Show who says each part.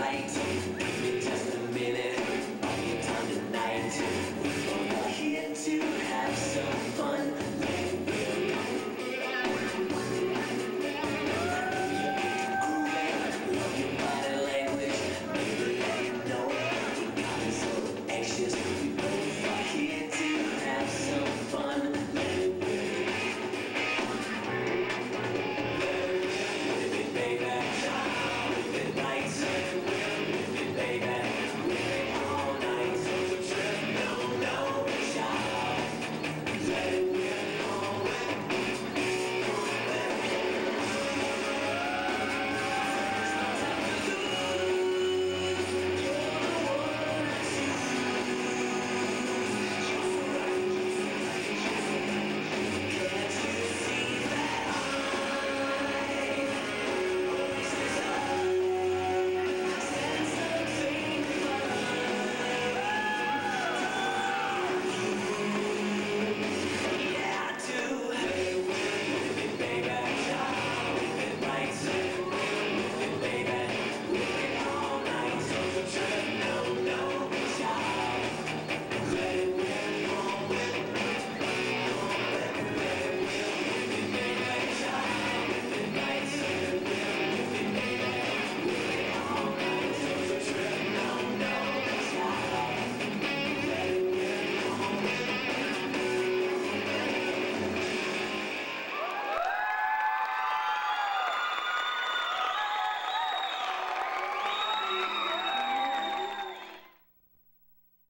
Speaker 1: right.